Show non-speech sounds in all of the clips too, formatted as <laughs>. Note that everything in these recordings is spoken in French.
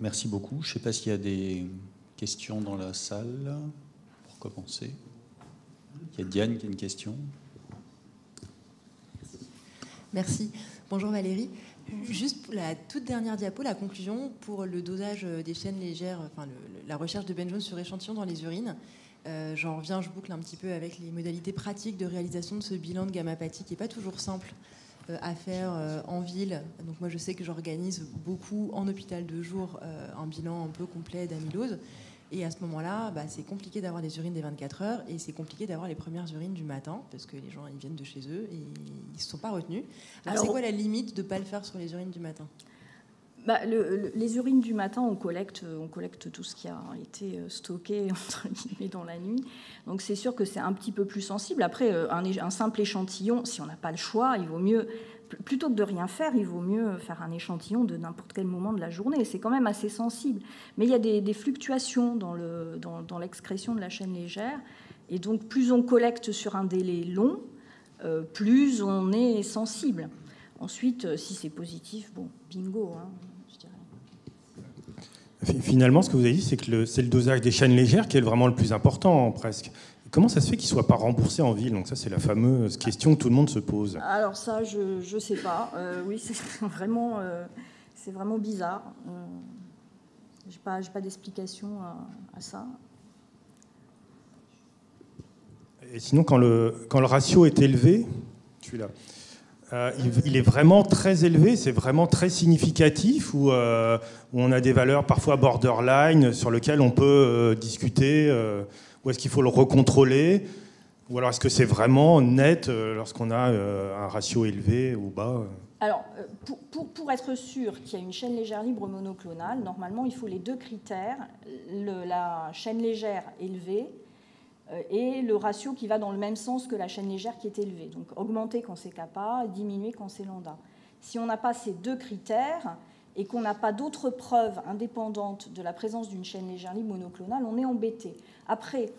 Merci beaucoup. Je ne sais pas s'il y a des questions dans la salle pour commencer. Il y a Diane qui a une question. Merci. Bonjour Valérie. Juste pour la toute dernière diapo, la conclusion pour le dosage des chaînes légères, enfin la recherche de Ben Jones sur échantillon dans les urines. Euh, j'en reviens, je boucle un petit peu avec les modalités pratiques de réalisation de ce bilan de gamma-pathie qui n'est pas toujours simple à faire euh, en ville. Donc moi je sais que j'organise beaucoup en hôpital de jour un bilan un peu complet d'amylose. Et à ce moment-là, bah, c'est compliqué d'avoir des urines des 24 heures et c'est compliqué d'avoir les premières urines du matin parce que les gens ils viennent de chez eux et ils ne se sont pas retenus. Alors, c'est quoi la limite de ne pas le faire sur les urines du matin? Bah, les urines du matin, on collecte, on collecte tout ce qui a été euh, stocké <laughs> dans la nuit. Donc c'est sûr que c'est un petit peu plus sensible. Après, euh, un, simple échantillon, si on n'a pas le choix, il vaut mieux, plutôt que de rien faire, il vaut mieux faire un échantillon de n'importe quel moment de la journée. C'est quand même assez sensible. Mais il y a des, fluctuations dans, le, dans, l'excrétion de la chaîne légère. Et donc plus on collecte sur un délai long, euh, plus on est sensible. Ensuite, si c'est positif, bon, bingo. Hein. Finalement, ce que vous avez dit, c'est que c'est le dosage des chaînes légères qui est vraiment le plus important, presque. Comment ça se fait qu'il ne soit pas remboursé en ville? Donc ça, c'est la fameuse question que tout le monde se pose. Alors ça, je ne sais pas. Euh, oui, c'est <laughs> vraiment, euh, c'est vraiment bizarre. Euh, je n'ai pas, pas d'explication à, ça. Et sinon, quand le, quand le ratio est élevé, je suis là. Euh, il, est vraiment très élevé, c'est vraiment très significatif, où, euh, on a des valeurs parfois borderline sur lesquelles on peut euh, discuter, où est-ce qu'il faut le recontrôler, ou alors est-ce que c'est vraiment net lorsqu'on a un ratio élevé ou bas Alors, pour, pour, être sûr qu'il y a une chaîne légère libre monoclonale, normalement, il faut les deux critères, la chaîne légère élevée et le ratio qui va dans le même sens que la chaîne légère qui est élevée. Donc augmenter quand c'est kappa, diminuer quand c'est lambda. Si on n'a pas ces deux critères et qu'on n'a pas d'autres preuves indépendantes de la présence d'une chaîne légère libre monoclonale, on est embêté. Après,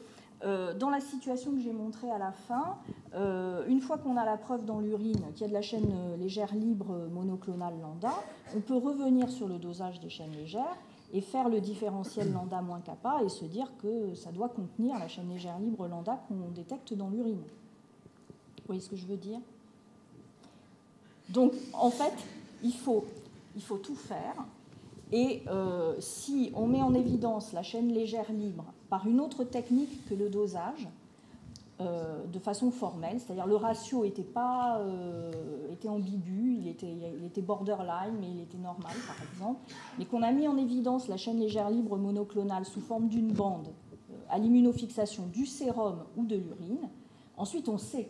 euh, dans la situation que j'ai montrée à la fin, euh, une fois qu'on a la preuve dans l'urine qu'il y a de la chaîne légère libre monoclonale lambda, on peut revenir sur le dosage des chaînes légères et faire le différentiel lambda moins kappa et se dire que ça doit contenir la chaîne légère libre lambda qu'on détecte dans l'urine. Vous voyez ce que je veux dire? Donc, en fait, il faut, il faut tout faire. Et euh, si on met en évidence la chaîne légère libre par une autre technique que le dosage, euh, de façon formelle, c'est-à-dire le ratio était, pas, euh, était ambigu, il était, il était borderline, mais il était normal par exemple, mais qu'on a mis en évidence la chaîne légère libre monoclonale sous forme d'une bande euh, à l'immunofixation du sérum ou de l'urine. Ensuite, on sait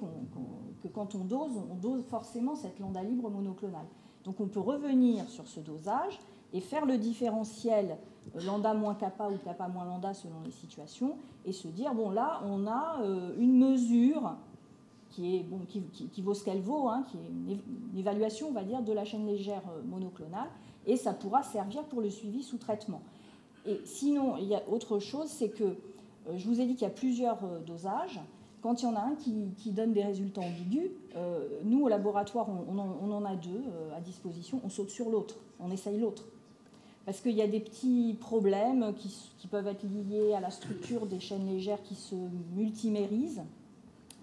que quand on dose, on dose forcément cette lambda libre monoclonale. Donc on peut revenir sur ce dosage et faire le différentiel lambda moins kappa ou kappa moins lambda selon les situations, et se dire, bon là, on a euh, une mesure qui, est, bon, qui, vaut ce qu'elle vaut, hein, qui est une, évaluation, on va dire, de la chaîne légère euh, monoclonale, et ça pourra servir pour le suivi sous traitement. Et sinon, il y a autre chose, c'est que euh, je vous ai dit qu'il y a plusieurs dosages. Quand il y en a un qui, donne des résultats ambigus, nous, au laboratoire, on, en, a deux à disposition, on saute sur l'autre, on essaye l'autre parce qu'il y a des petits problèmes qui, peuvent être liés à la structure des chaînes légères qui se multimérisent,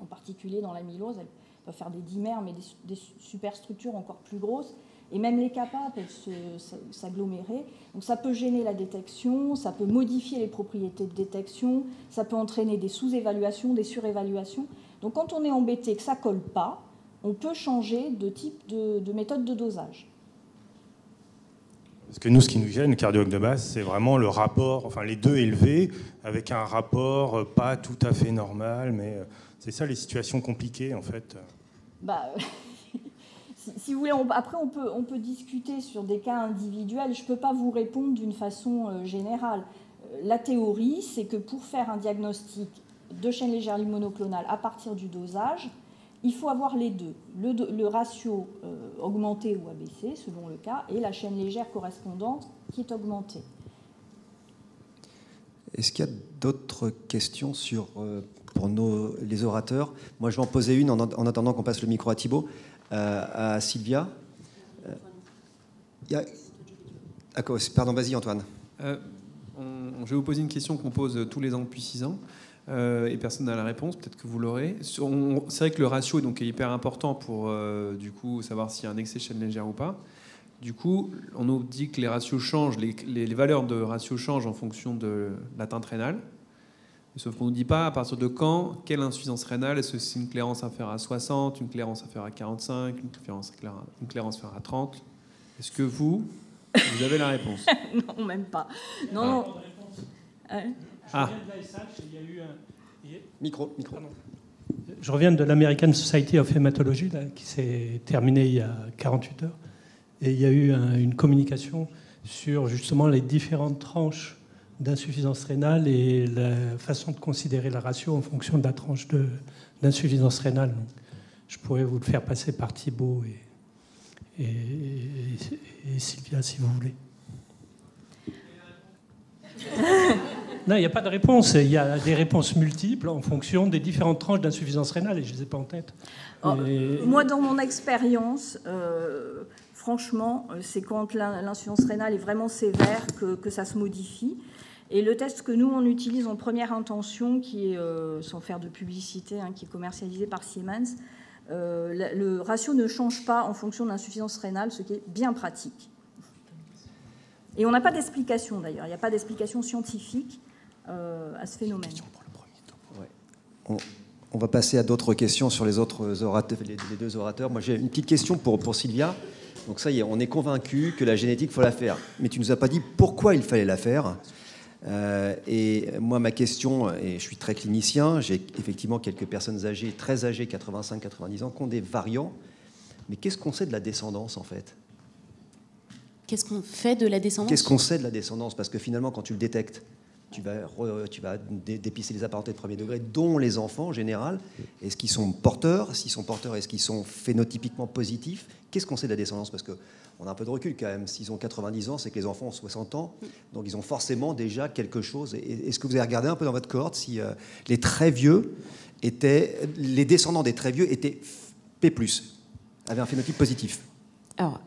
en particulier dans l'amylose. Elles peuvent faire des dimères, mais des, superstructures encore plus grosses. Et même les kappa peuvent s'agglomérer. Donc ça peut gêner la détection, ça peut modifier les propriétés de détection, ça peut entraîner des sous-évaluations, des surévaluations. Donc quand on est embêté que ça colle pas, on peut changer de type de méthode de dosage. Parce que nous, ce qui nous gêne, le cardiologue de base, c'est vraiment le rapport, enfin les deux élevés, avec un rapport euh, pas tout à fait normal, mais euh, c'est ça les situations compliquées en fait. Bah, <laughs> si, vous voulez, après on peut, on peut discuter sur des cas individuels. Je ne peux pas vous répondre d'une façon euh, générale. La théorie, c'est que pour faire un diagnostic de chaîne légère monoclonale à partir du dosage, il faut avoir les deux, le, ratio euh, augmenté ou abaissé selon le cas, et la chaîne légère correspondante qui est augmentée. Est-ce qu'il y a d'autres questions euh, pour les orateurs? Moi, je vais en poser une en, attendant qu'on passe le micro à Thibault. Euh, à Sylvia. Pardon, vas-y Antoine. Euh, je vais vous poser une question qu'on pose tous les ans depuis six ans. Euh, et personne n'a la réponse, peut-être que vous l'aurez. C'est vrai que le ratio est, donc, hyper important pour euh, du coup, savoir s'il y a un excès de chaîne légère ou pas. Du coup, on nous dit que les ratios changent, les, les, valeurs de ratio changent en fonction de l'atteinte rénale. Sauf qu'on ne nous dit pas à partir de quand, quelle insuffisance rénale, est-ce que c'est une clairance à faire à 60, une clairance à faire à 45, une clairance, une clairance à faire à 30 Est-ce que vous, vous avez la réponse? <laughs> Non, même pas. Non, ah. ah. Micro, micro. Je reviens de l'American Society of Hematology, qui s'est terminée il y a 48 heures. Et il y a eu une communication sur justement les différentes tranches d'insuffisance rénale et la façon de considérer la ratio en fonction de la tranche d'insuffisance rénale. je pourrais vous le faire passer par Thibault et, et Sylvia si vous voulez. <laughs> Non, il n'y a pas de réponse. Il y a des réponses multiples en fonction des différentes tranches d'insuffisance rénale et je ne les ai pas en tête. Oh, moi, dans mon expérience, euh, franchement, euh, c'est quand l'insuffisance rénale est vraiment sévère que, ça se modifie. Et le test que nous, on utilise en première intention, qui est, euh, sans faire de publicité, hein, qui est commercialisé par Siemens, le ratio ne change pas en fonction de l'insuffisance rénale, ce qui est bien pratique. Et on n'a pas d'explication d'ailleurs, il n'y a pas d'explication scientifique. Euh, à ce phénomène. On, va passer à d'autres questions sur les autres orateurs, les, deux orateurs. Moi, j'ai une petite question pour, pour Sylvia. Donc ça y est, on est convaincu que la génétique, il faut la faire. Mais tu nous as pas dit pourquoi il fallait la faire. Euh, et moi, ma question, et je suis très clinicien, j'ai effectivement quelques personnes âgées, très âgées, 85-90 ans, qui ont des variants. Mais qu'est-ce qu'on sait de la descendance, en fait? Qu'est-ce qu'on fait de la descendance? Qu'est-ce qu'on sait de la descendance? Parce que finalement, quand tu le détectes, tu vas, tu vas dépisser les apparentés de premier degré, dont les enfants en général. Est-ce qu'ils sont porteurs? S'ils sont porteurs, est-ce qu'ils sont phénotypiquement positifs? Qu'est-ce qu'on sait de la descendance? Parce qu'on a un peu de recul quand même. S'ils ont 90 ans, c'est que les enfants ont 60 ans. Donc ils ont forcément déjà quelque chose. Est-ce que vous avez regardé un peu dans votre cohorte si euh, les très vieux étaient. Les descendants des très vieux étaient P, avaient un phénotype positif? Alors,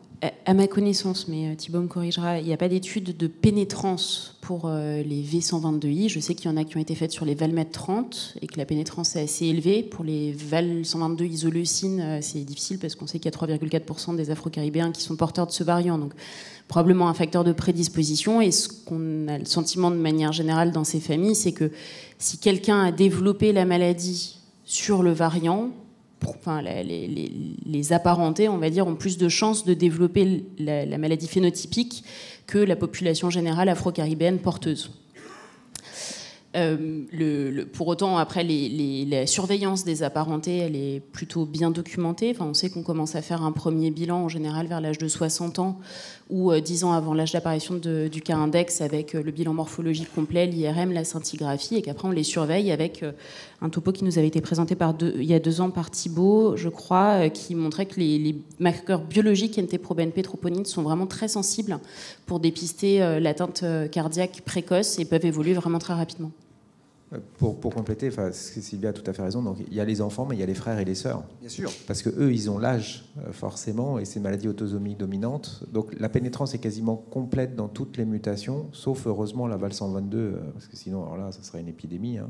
à ma connaissance, mais euh, Thibault me corrigera, il n'y a pas d'étude de pénétrance pour euh, les V122i. Je sais qu'il y en a qui ont été faites sur les Valmet 30 et que la pénétrance est assez élevée. Pour les Val 122 isoleucine, c'est difficile parce qu'on sait qu'il y a 3,4% des Afro-Caribéens qui sont porteurs de ce variant. Donc probablement un facteur de prédisposition. Et ce qu'on a le sentiment de manière générale dans ces familles, c'est que si quelqu'un a développé la maladie sur le variant, enfin, les, apparentés, on va dire, ont plus de chances de développer la, maladie phénotypique que la population générale afro-caribéenne porteuse. Euh, pour autant, après, la surveillance des apparentés, elle est plutôt bien documentée. Enfin, on sait qu'on commence à faire un premier bilan en général vers l'âge de 60 ans ou 10 euh, ans avant l'âge d'apparition du cas index avec euh, le bilan morphologique complet, l'IRM, la scintigraphie, et qu'après on les surveille avec un topo qui nous avait été présenté il y a deux ans par Thibault, je crois, qui montrait que les, marqueurs biologiques NT-proBNP troponine sont vraiment très sensibles pour dépister l'atteinte cardiaque précoce et peuvent évoluer vraiment très rapidement. Pour, pour, compléter, enfin, Sylvia a tout à fait raison. Donc, il y a les enfants, mais il y a les frères et les sœurs. Bien sûr. Parce que eux, ils ont l'âge euh, forcément, et c'est une maladie autosomique dominante. Donc, la pénétrance est quasiment complète dans toutes les mutations, sauf heureusement la VAL 122, euh, parce que sinon, alors là, ça serait une épidémie. Hein.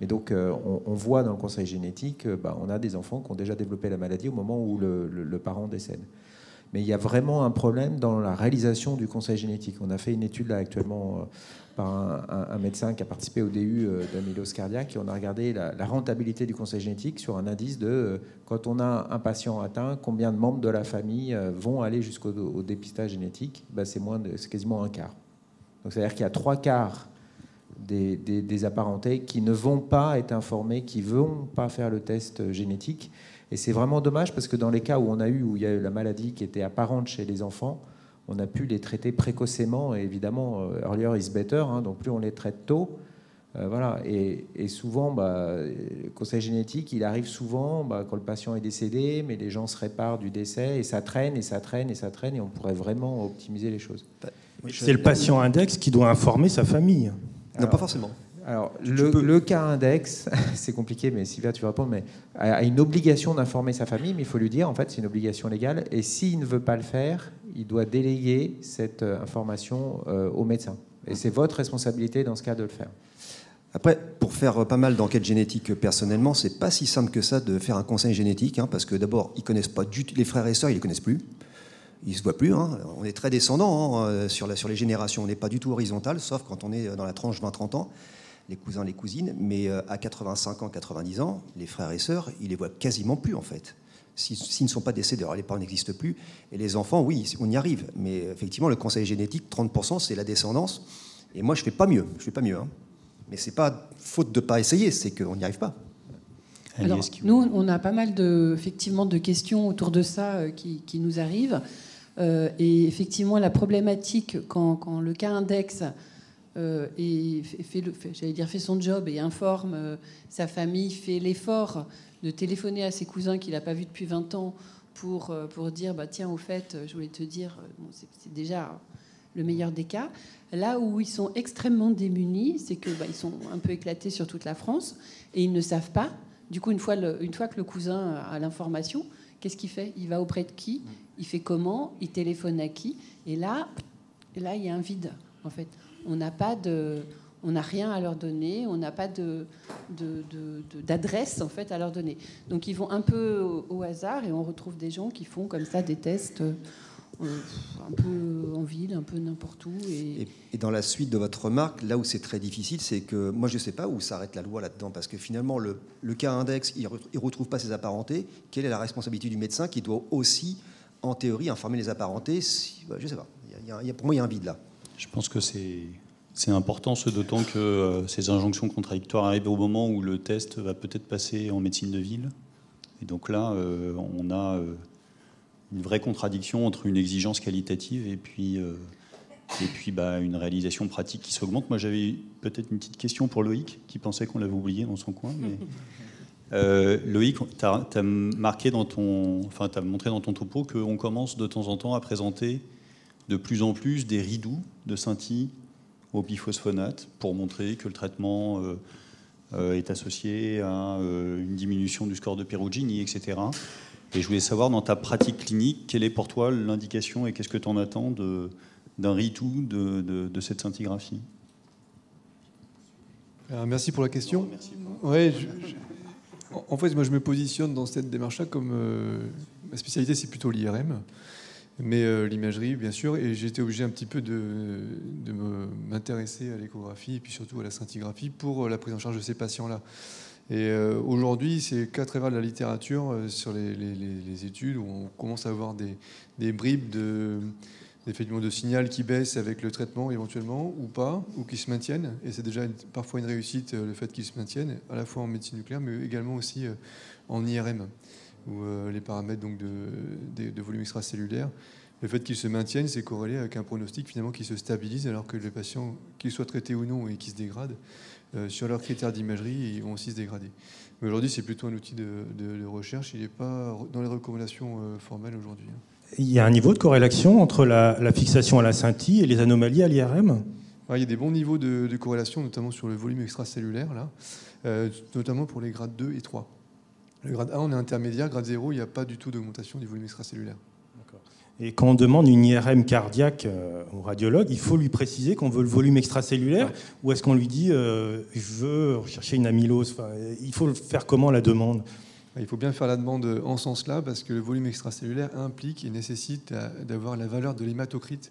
Mais donc, euh, on, voit dans le conseil génétique, bah, on a des enfants qui ont déjà développé la maladie au moment où le, le parent décède. Mais il y a vraiment un problème dans la réalisation du conseil génétique. On a fait une étude là actuellement par un, médecin qui a participé au DU euh, d'amylose cardiaque et on a regardé la, rentabilité du conseil génétique sur un indice de euh, quand on a un patient atteint, combien de membres de la famille euh, vont aller jusqu'au dépistage génétique? Ben, C'est quasiment un quart. Donc c'est-à-dire qu'il y a trois quarts des, des, apparentés qui ne vont pas être informés, qui ne vont pas faire le test génétique. Et c'est vraiment dommage parce que dans les cas où on a eu, où il y a eu la maladie qui était apparente chez les enfants, on a pu les traiter précocement. Et évidemment, euh, earlier is better, hein, donc plus on les traite tôt. Euh, voilà. Et, souvent, bah, le conseil génétique, il arrive souvent bah, quand le patient est décédé, mais les gens se réparent du décès et ça traîne et ça traîne et ça traîne et on pourrait vraiment optimiser les choses. C'est le patient index qui doit informer sa famille. non, pas forcément. Alors, le, cas index, <laughs> c'est compliqué, mais Sylvia, tu vas répondre, mais a une obligation d'informer sa famille, mais il faut lui dire, en fait, c'est une obligation légale. Et s'il ne veut pas le faire, il doit déléguer cette information au médecin. Et c'est votre responsabilité dans ce cas de le faire. Après, pour faire pas mal d'enquêtes génétiques personnellement, c'est pas si simple que ça de faire un conseil génétique, hein, parce que d'abord, ils connaissent pas du tout, les frères et sœurs, ils les connaissent plus. Ils se voient plus. Hein. On est très descendant hein, sur, la, sur les générations. On n'est pas du tout horizontal, sauf quand on est dans la tranche 20-30 ans, les cousins, les cousines. Mais euh, à 85 ans, 90 ans, les frères et sœurs, ils les voient quasiment plus en fait. S'ils ne sont pas décédés, alors les parents n'existent plus. Et les enfants, oui, on y arrive. Mais effectivement, le conseil génétique, 30%, c'est la descendance. Et moi, je fais pas mieux. Je fais pas mieux. Mais c'est pas faute de pas essayer, c'est qu'on n'y arrive pas. Alors, nous, on a pas mal de, effectivement, de questions autour de ça euh, qui, nous arrivent. Euh, et effectivement, la problématique, quand, le cas index euh, et fait, j'allais dire, fait son job et informe sa famille, fait l'effort de téléphoner à ses cousins qu'il n'a pas vus depuis 20 ans pour, pour dire bah, tiens, au fait, je voulais te dire, c'est déjà le meilleur des cas. Là où ils sont extrêmement démunis, c'est qu'ils bah, sont un peu éclatés sur toute la France et ils ne savent pas. Du coup, une fois, une fois que le cousin a l'information, qu'est-ce qu'il fait? Il va auprès de qui? Il fait comment? Il téléphone à qui? Et là, là, il y a un vide, en fait. On n'a pas de, on n'a rien à leur donner, on n'a pas d'adresse en fait à leur donner. Donc ils vont un peu au, hasard et on retrouve des gens qui font comme ça des tests euh, un peu en ville, un peu n'importe où. Et... dans la suite de votre remarque, là où c'est très difficile, c'est que moi je ne sais pas où s'arrête la loi là-dedans, parce que finalement le, cas index, il ne retrouve pas ses apparentés. Quelle est la responsabilité du médecin qui doit aussi, en théorie, informer les apparentés Je ne sais pas. Pour moi, il y a un vide là. Je pense que c'est important, ce d'autant que euh, ces injonctions contradictoires arrivent au moment où le test va peut-être passer en médecine de ville. Et donc là, euh, on a une vraie contradiction entre une exigence qualitative et puis, euh, et puis bah, une réalisation pratique qui s'augmente. Moi, j'avais peut-être une petite question pour Loïc, qui pensait qu'on l'avait oublié dans son coin. Mais... <laughs> Euh, Loïc, tu as, marqué dans ton, enfin, as montré dans ton topo qu'on commence de temps en temps à présenter de plus en plus des ridoux de scintille au biphosphonate pour montrer que le traitement euh, est associé à une diminution du score de Perugini, etc. Et je voulais savoir, dans ta pratique clinique, quelle est pour toi l'indication et qu'est-ce que tu en attends d'un ritou de, de, cette scintigraphie? Merci pour la question. Ouais, en fait, moi, je me positionne dans cette démarche-là comme euh, ma spécialité, c'est plutôt l'IRM, mais euh, l'imagerie, bien sûr, et été obligé un petit peu de, m'intéresser à l'échographie et puis surtout à la scintigraphie pour la prise en charge de ces patients-là. Et euh, aujourd'hui, c'est qu'à travers la littérature euh, sur les, études où on commence à avoir des, bribes de, de signal qui baissent avec le traitement éventuellement ou pas, ou qui se maintiennent. Et c'est déjà parfois une réussite euh, le fait qu'ils se maintiennent, à la fois en médecine nucléaire, mais également aussi en IRM, où les paramètres donc, de, de volume extracellulaire le fait qu'ils se maintiennent, c'est corrélé avec un pronostic finalement qui se stabilise, alors que les patients, qu'ils soient traités ou non et qui se dégradent, euh, sur leurs critères d'imagerie, ils vont aussi se dégrader. Mais aujourd'hui, c'est plutôt un outil de, recherche. Il n'est pas dans les recommandations euh, formelles aujourd'hui. Hein. Il y a un niveau de corrélation entre la, fixation à la scintille et les anomalies à l'IRM? Il y a des bons niveaux de, corrélation, notamment sur le volume extracellulaire, là, euh, notamment pour les grades 2 et 3. Le grade 1, on est intermédiaire. Grade 0, il n'y a pas du tout d'augmentation du volume extracellulaire. Et quand on demande une IRM cardiaque euh, au radiologue, il faut lui préciser qu'on veut le volume extracellulaire ou est-ce qu'on lui dit euh, je veux rechercher une amylose Il faut faire comment la demande? Il faut bien faire la demande en ce sens-là parce que le volume extracellulaire implique et nécessite d'avoir la valeur de l'hématocrite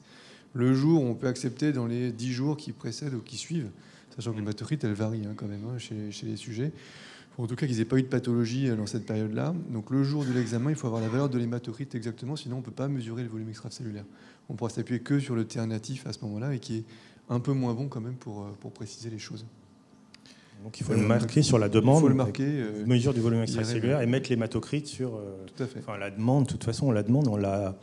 le jour où on peut accepter dans les 10 jours qui précèdent ou qui suivent, sachant que l'hématocrite elle varie hein, quand même hein, chez, chez les sujets en tout cas qu'ils n'aient pas eu de pathologie euh, dans cette période-là. Donc le jour de l'examen, il faut avoir la valeur de l'hématocrite exactement, sinon on ne peut pas mesurer le volume extracellulaire. On pourra s'appuyer que sur le terrain natif à ce moment-là et qui est un peu moins bon quand même pour, euh, pour préciser les choses. Donc il faut le marquer sur la demande. Il faut le marquer. Euh, mesure du volume extracellulaire et mettre l'hématocrite sur. Tout à fait. Enfin, la demande, de toute façon, on la demande, on l'a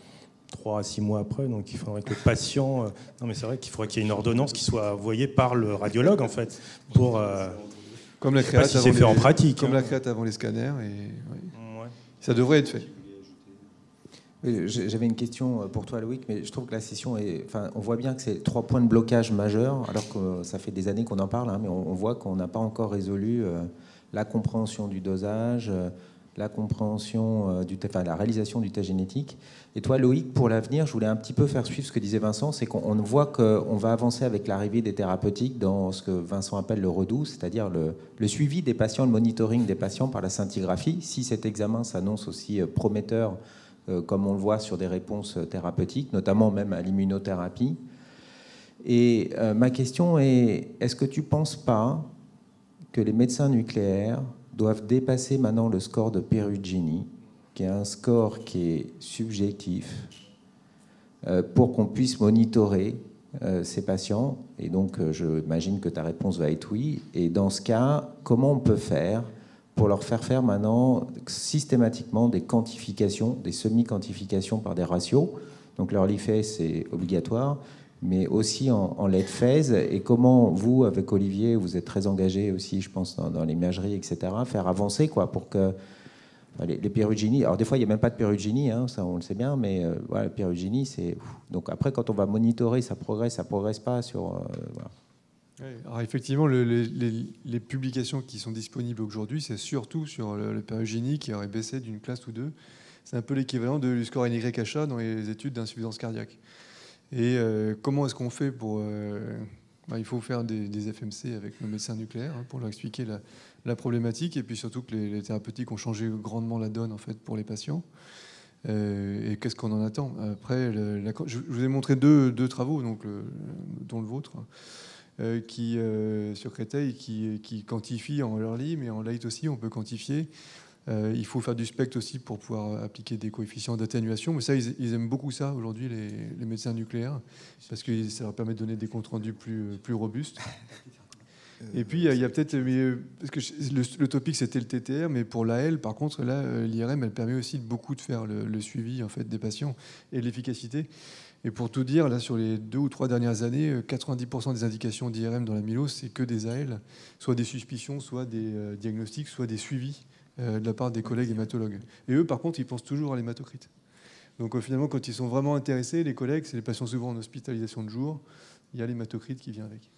trois à six mois après. Donc il faudrait que le patient. non, mais c'est vrai qu'il faudrait qu'il y ait une ordonnance qui soit envoyée par le radiologue, en fait, pour. Comme la créate si avant, les, en pratique, comme hein. la avant les scanners. Et, Ça devrait être fait. J'avais une question euh, pour toi, Loïc, mais je trouve que la session est. Enfin, on voit bien que c'est trois points de blocage majeurs, alors que euh, ça fait des années qu'on en parle, hein, mais on, voit qu'on n'a pas encore résolu euh, la compréhension du dosage, la compréhension, du, enfin, la réalisation du test génétique. Et toi, Loïc, pour l'avenir, je voulais un petit peu faire suivre ce que disait Vincent, c'est qu'on voit qu'on va avancer avec l'arrivée des thérapeutiques dans ce que Vincent appelle le redoux, c'est-à-dire le, suivi des patients, le monitoring des patients par la scintigraphie. Si cet examen s'annonce aussi euh, prometteur, euh, comme on le voit sur des réponses thérapeutiques, notamment même à l'immunothérapie. Et euh, ma question est, est-ce que tu ne penses pas que les médecins nucléaires doivent dépasser maintenant le score de Perugini qui est un score qui est subjectif, euh, pour qu'on puisse monitorer euh, ces patients. Et donc, euh, j'imagine que ta réponse va être oui. Et dans ce cas, comment on peut faire pour leur faire faire maintenant systématiquement des quantifications, des semi-quantifications par des ratios? Donc, leur LIFE, c'est obligatoire mais aussi en, en LED phase. Et comment vous, avec Olivier, vous êtes très engagé aussi, je pense, dans, dans l'imagerie, etc., faire avancer quoi, pour que les, les alors des fois il n'y a même pas de Perugini, hein, ça on le sait bien, mais euh, voilà, Perugini c'est. Donc après quand on va monitorer, ça progresse, ça progresse pas sur. Euh, alors effectivement, les, publications qui sont disponibles aujourd'hui, c'est surtout sur le, le qui aurait baissé d'une classe ou deux. C'est un peu l'équivalent du score NYHA dans les études d'insuffisance cardiaque. Et euh, comment est-ce qu'on fait pour bah, il faut faire des, FMC avec nos médecins nucléaires hein, pour leur expliquer la, problématique et puis surtout que les, thérapeutiques ont changé grandement la donne en fait pour les patients. Euh, et qu'est-ce qu'on en attend? Après, je, vous ai montré deux, travaux, donc dont le vôtre, euh, qui, euh, sur Créteil, qui, qui quantifient en early, mais en late aussi, on peut quantifier euh, il faut faire du spectre aussi pour pouvoir appliquer des coefficients d'atténuation. Mais ça, ils, aiment beaucoup ça aujourd'hui, les, médecins nucléaires, parce que ça leur permet de donner des comptes rendus plus, plus robustes. Et puis, il y a, peut-être. Parce que le, topic, c'était le TTR, mais pour l'AL, par contre, là, euh, l'IRM, elle permet aussi beaucoup de faire le, suivi en fait, des patients et l'efficacité. Et pour tout dire, là, sur les deux ou trois dernières années, 90% euh, des indications d'IRM dans la mylose, c'est que des AL, soit des suspicions, soit des diagnostics, soit des suivis. Euh, de la part des collègues hématologues. Et eux, par contre, ils pensent toujours à l'hématocrite. Donc euh, finalement, quand ils sont vraiment intéressés, les collègues, c'est les patients souvent en hospitalisation de jour, il y a l'hématocrite qui vient avec.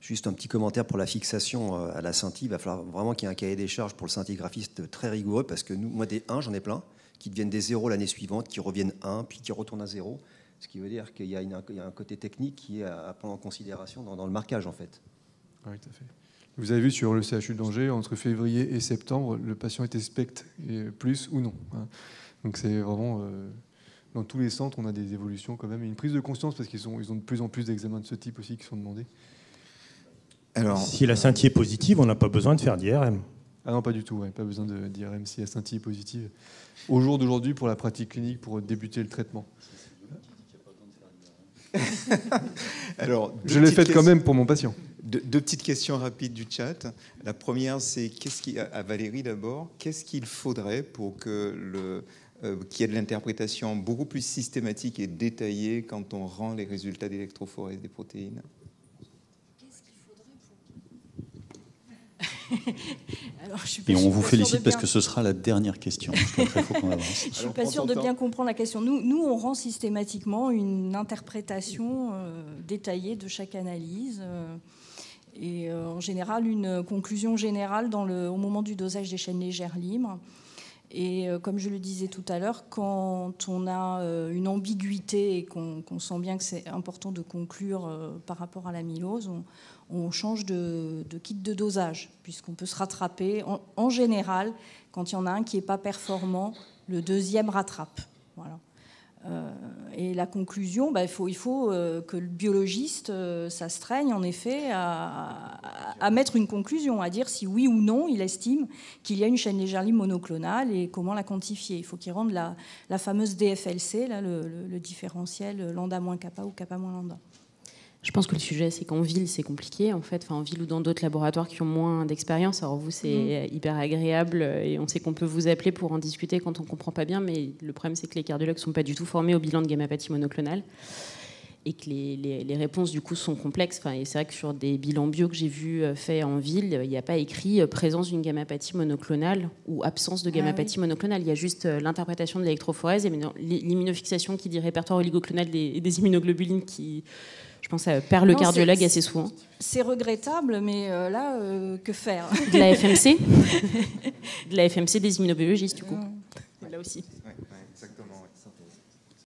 Juste un petit commentaire pour la fixation euh, à la scintille. Il va falloir vraiment qu'il y ait un cahier des charges pour le scintigraphiste très rigoureux parce que nous, moi, des 1, j'en ai plein, qui deviennent des 0 l'année suivante, qui reviennent 1, puis qui retournent à 0. Ce qui veut dire qu'il y, a un côté technique qui est à prendre en considération dans, dans le marquage, en fait. Oui, tout à fait. Vous avez vu sur le CHU d'Angers, entre février et septembre, le patient était spect, plus ou non. Hein. Donc c'est vraiment. Euh, dans tous les centres, on a des évolutions quand même, et une prise de conscience parce qu'ils ont, ils ont de plus en plus d'examens de ce type aussi qui sont demandés. Alors, si la scintille est positive, on n'a pas besoin de faire d'IRM. Ah non, pas du tout, pas besoin d'IRM si la scintille est positive. Au jour d'aujourd'hui, pour la pratique clinique, pour débuter le traitement. <laughs> Alors, je l'ai faite quand même pour mon patient. Deux, petites questions rapides du chat. La première, c'est qu'est-ce qui, à Valérie d'abord, qu'est-ce qu'il faudrait pour que le euh, qu'il y ait de l'interprétation beaucoup plus systématique et détaillée quand on rend les résultats d'électrophorèse des protéines? Et on vous félicite parce que ce sera la dernière question. Je ne suis pas sûre de bien comprendre la question. Nous, nous, on rend systématiquement une interprétation euh, détaillée de chaque analyse. Euh, et euh, en général, une conclusion générale dans le, au moment du dosage des chaînes légères libres. Et comme je le disais tout à l'heure, quand on a une ambiguïté et qu'on sent bien que c'est important de conclure par rapport à l'amylose, on, on change de, kit de dosage, puisqu'on peut se rattraper. En, général, quand il y en a un qui n'est pas performant, le deuxième rattrape. Voilà. Euh, et la conclusion, bah, il faut, euh, que le biologiste euh, s'astreigne en effet à, mettre une conclusion, à dire si oui ou non il estime qu'il y a une chaîne légère libre monoclonale et comment la quantifier. Il faut qu'il rende la, fameuse DFLC, le, le différentiel lambda-kappa ou kappa-lambda. Je pense que le sujet, c'est qu'en ville, c'est compliqué, en fait. Enfin, en ville ou dans d'autres laboratoires qui ont moins d'expérience. Alors, vous, c'est mm. hyper agréable et on sait qu'on peut vous appeler pour en discuter quand on ne comprend pas bien. Mais le problème, c'est que les cardiologues ne sont pas du tout formés au bilan de gamma-pathie monoclonale. et que les, réponses du coup sont complexes. Enfin, et c'est vrai que sur des bilans bio que j'ai vus euh, faits en ville, il n'y a pas écrit euh, présence d'une gammapathie monoclonale ou absence de ah gammapathie monoclonale. Il y a juste euh, l'interprétation de l'électrophorèse et l'immunofixation qui dit répertoire oligoclonal des, des immunoglobulines qui, je pense, perd le cardiologue assez souvent. C'est regrettable, mais là, que faire? De la <laughs> FMC De la FMC des immunobiologistes, du coup. Là aussi.